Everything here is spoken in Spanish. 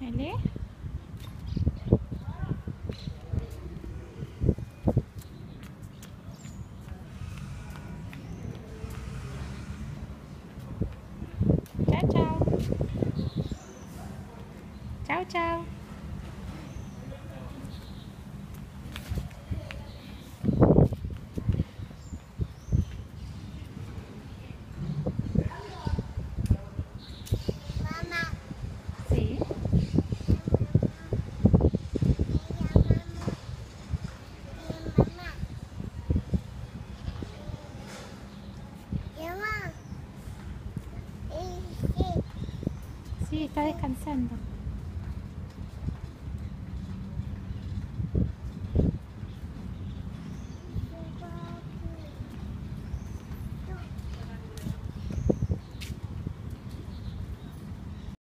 Allez. Chao, chao. Sí, está descansando.